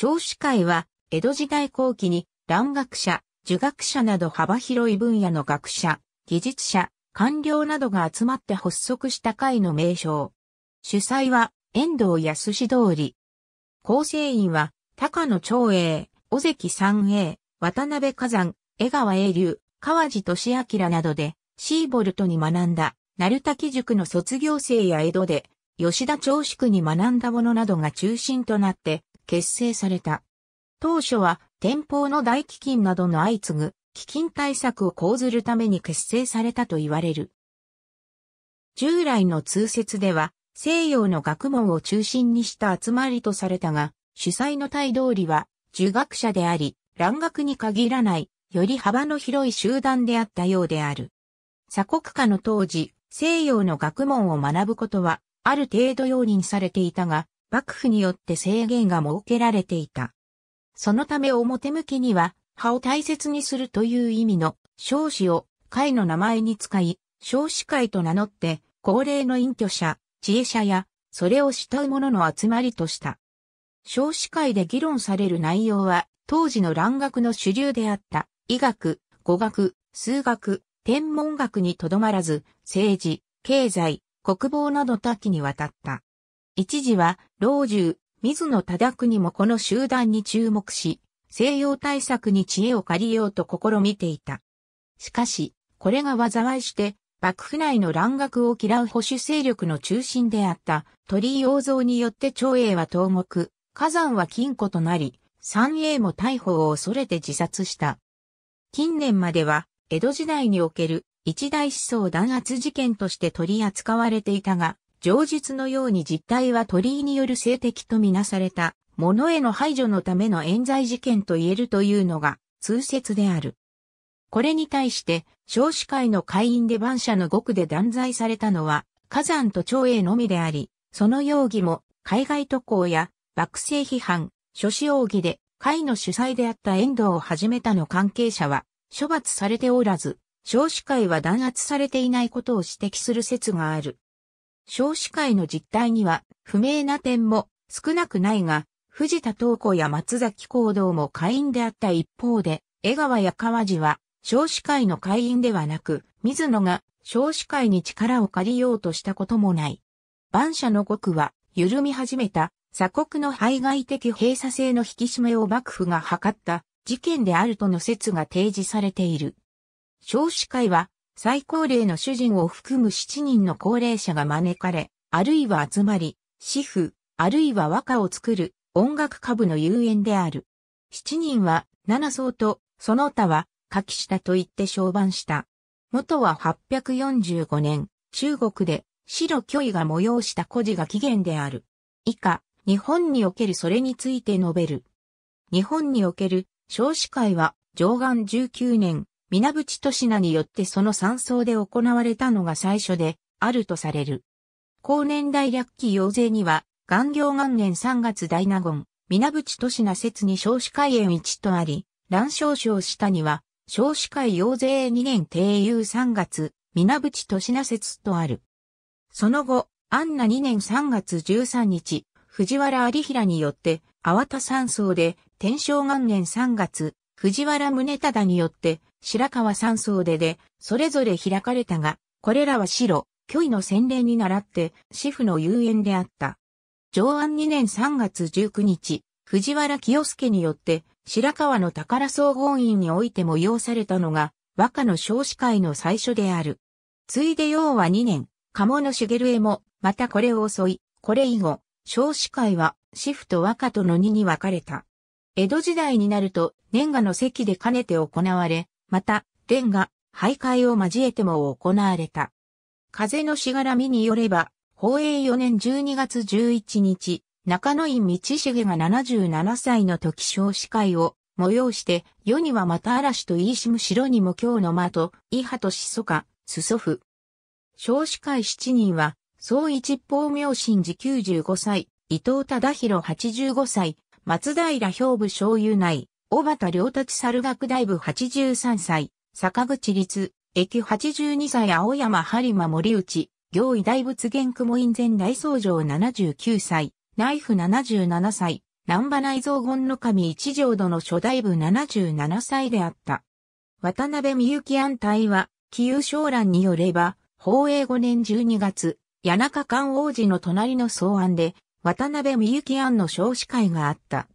少子会は、江戸時代後期に、蘭学者、儒学者など幅広い分野の学者、技術者、官僚などが集まって発足した会の名称。主催は、遠藤康通り。構成員は、高野長英、尾関三英、渡辺火山、江川英流、川地俊明などで、シーボルトに学んだ、鳴滝塾の卒業生や江戸で、吉田長宿に学んだ者などが中心となって結成された。当初は天保の大飢饉などの相次ぐ飢饉対策を講ずるために結成されたと言われる。従来の通説では西洋の学問を中心にした集まりとされたが、主催の態通りは儒学者であり、蘭学に限らない、より幅の広い集団であったようである。鎖国下の当時、西洋の学問を学ぶことは、ある程度容認されていたが、幕府によって制限が設けられていた。そのため表向きには、歯を大切にするという意味の少子を会の名前に使い、少子会と名乗って、高齢の隠居者、知恵者や、それを慕う者の集まりとした。少子会で議論される内容は、当時の蘭学の主流であった、医学、語学、数学、天文学にとどまらず、政治、経済、国防など多岐にわたった。一時は、老中、水野忠国もこの集団に注目し、西洋対策に知恵を借りようと試みていた。しかし、これが災いして、幕府内の乱学を嫌う保守勢力の中心であった鳥居王像によって長英は投獄、火山は金庫となり、三英も逮捕を恐れて自殺した。近年までは、江戸時代における一大思想弾圧事件として取り扱われていたが、上述のように実態は鳥居による性的とみなされた、物への排除のための冤罪事件と言えるというのが通説である。これに対して、少子会の会員で番社の獄で断罪されたのは、火山と長英のみであり、その容疑も海外渡航や幕政批判、諸子容疑で、会の主催であった遠藤を始めたの関係者は、処罰されておらず、少子会は弾圧されていないことを指摘する説がある。少子会の実態には、不明な点も少なくないが、藤田東子や松崎行動も会員であった一方で、江川や川地は、少子会の会員ではなく、水野が少子会に力を借りようとしたこともない。万社の国は、緩み始めた鎖国の排外的閉鎖性の引き締めを幕府が図った事件であるとの説が提示されている。少子会は最高齢の主人を含む7人の高齢者が招かれ、あるいは集まり、私婦、あるいは和歌を作る音楽家部の遊園である。7人は七層とその他は書きしたと言って商売した。元は845年、中国で白虚位が催した古事が起源である。以下、日本におけるそれについて述べる。日本における少子会は上岸19年、皆淵都品によってその山荘で行われたのが最初であるとされる。後年代略期要税には、元行元年3月大納言、皆淵都品説に少子会園1とあり、乱少省下には、少子会要税2年定有3月、皆淵都品説とある。その後、安ナ2年3月13日、藤原有平によって、粟田山荘で、天正元年3月、藤原宗忠によって、白川山荘でで、それぞれ開かれたが、これらは白、虚位の洗礼に倣って、主婦の遊園であった。上安2年3月19日、藤原清介によって、白川の宝総合院においても要されたのが、和歌の少子会の最初である。ついで要は2年、鴨の茂へも、またこれを襲い、これ以後、少子会は、シフと和歌との2に分かれた。江戸時代になると、年賀の席で兼ねて行われ、また、年賀、徘徊を交えても行われた。風のしがらみによれば、宝永4年12月11日、中野院道重が77歳の時少子会を催して、世にはまた嵐と言いしむ城にも今日の間と、伊波としそか、すそふ。少子会7人は、総一方明神寺95歳、伊藤忠宏85歳、松平兵部小友内、小畑良達猿学大部83歳、坂口立、駅82歳青山播磨森内、行為大仏元雲院前大僧正79歳、内府77歳、南波内蔵権の神一条度の初代部77歳であった。渡辺美幸安隊は、紀遊将蘭によれば、宝永5年12月、谷中官王子の隣の草案で、渡辺美幸安の少子会があった。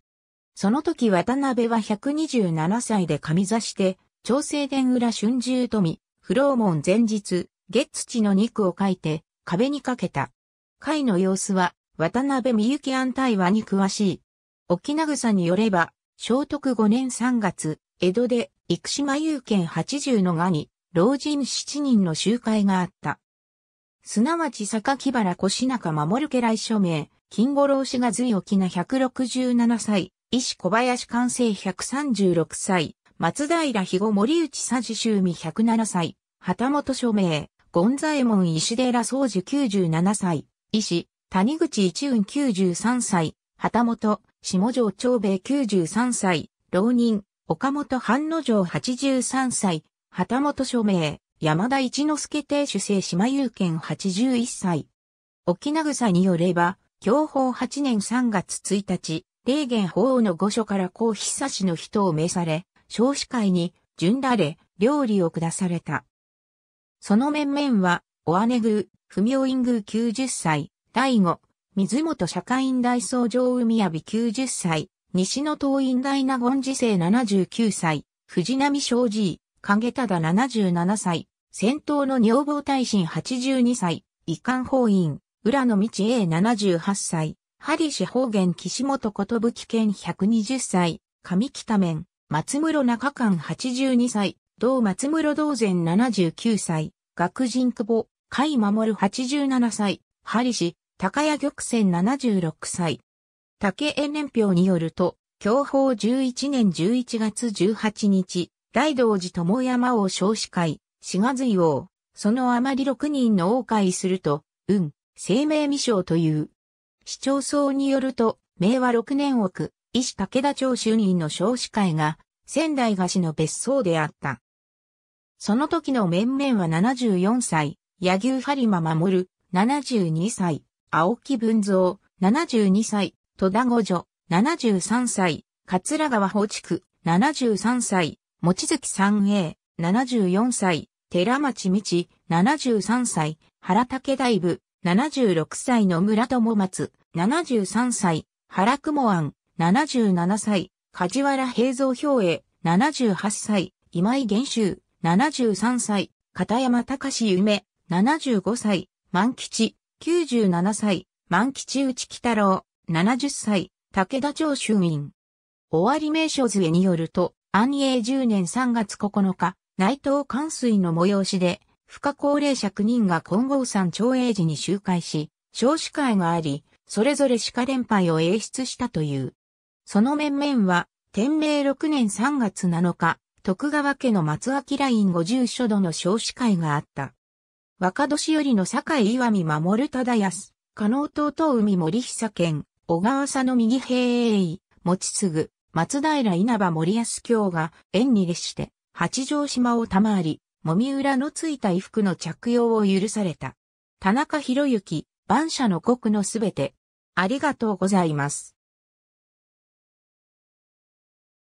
その時渡辺は127歳で上座して、朝鮮殿裏春秋富、不老門前日、月土の肉を書いて、壁にかけた。会の様子は、渡辺美幸安対話に詳しい。沖縄草によれば、聖徳5年3月、江戸で、生島有権80のがに、老人7人の集会があった。すなわち榊原小中守家来署名、金五郎氏が随沖縄167歳、石小林完成136歳、松平肥後森内佐治修味107歳、旗本署名、権左衛門石寺宗樹97歳、石、谷口一雲93歳、旗本、下城長兵衛93歳、浪人、岡本半之丞83歳、旗本署名、山田一之助邸主制島有権81歳。沖縄草によれば、享保8年3月1日、霊元法の御所から皇久しの人を召され、少子会に、順られ、料理を下された。その面々は、お姉宮、不明院宮90歳、第五、水本社会院大総上海やび90歳、西の東院大納言治世79歳、藤波正治、影忠77歳、戦闘の女房大臣82歳、遺憾法院、浦野道 A78 歳、針氏方言岸本ことぶき県120歳、上北面、松室中間82歳、同松室道前79歳、学人久保、海守87歳、針氏、高谷玉泉76歳。竹江年表によると、享保11年11月18日、大道寺友山王少子会、志賀随王、そのあまり6人の王会すると、うん、生命未章という。市長層によると、明和6年奥、医師武田町就任の少子会が、仙台菓子の別荘であった。その時の面々は74歳、柳生播磨守、72歳、青木文蔵、72歳、戸田五女、73歳、桂川保築、73歳、望月三栄、74歳、寺町道、73歳、原武大部、76歳の村友松、73歳、原雲庵、77歳、梶原平蔵兵衛、78歳、今井玄州、73歳、片山隆夢、75歳、万吉、97歳、万吉内北郎、70歳、武田町衆院。終わり名所図によると、安永10年3月9日、内藤関水の催しで、不可高齢者9人が金剛山長栄寺に集会し、少子会があり、それぞれ鹿連敗を演出したという。その面々は、天明6年3月7日、徳川家の松明院五十所度の少子会があった。若年寄りの堺岩見守忠康、加納弟海森久県、小川佐の右平栄持ち継ぐ、松平稲葉森安京が縁に列して、八丈島を賜り、もみ裏のついた衣服の着用を許された。田中博之、万社の国のすべて。ありがとうございます。